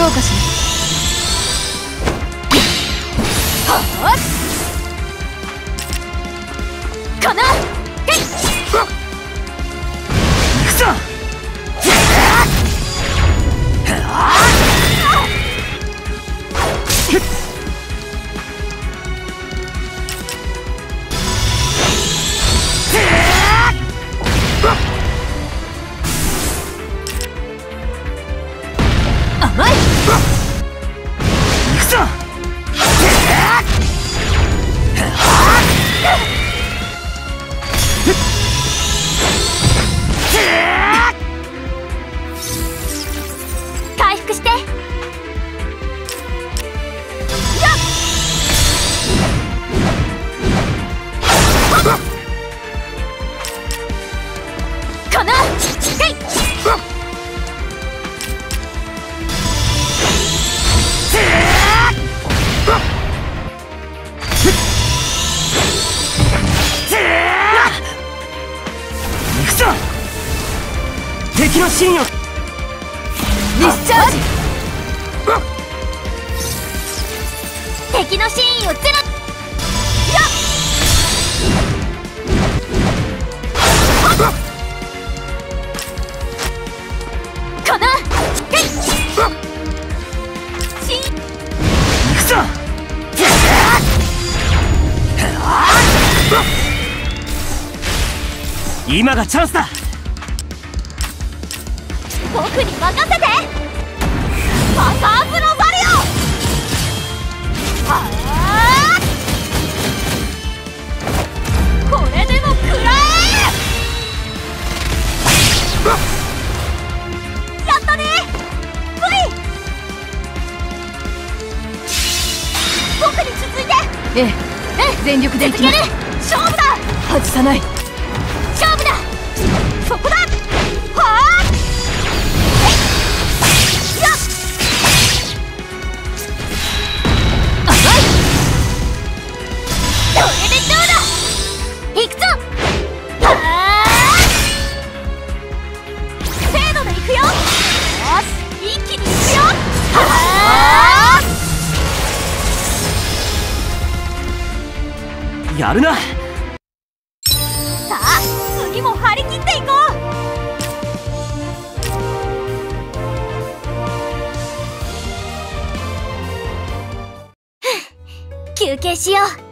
強化します。かな？敵の芯を。ディスチャージ。敵のシーンをゼロ今がチャンスだ。僕に任せて。マザーズ・ロザリオ。はあこれでも食らえ。やったね。うい僕に続いて。ええ。全力でいるきます。勝負だ。外さないそこだ。はあやっ甘休憩しよう。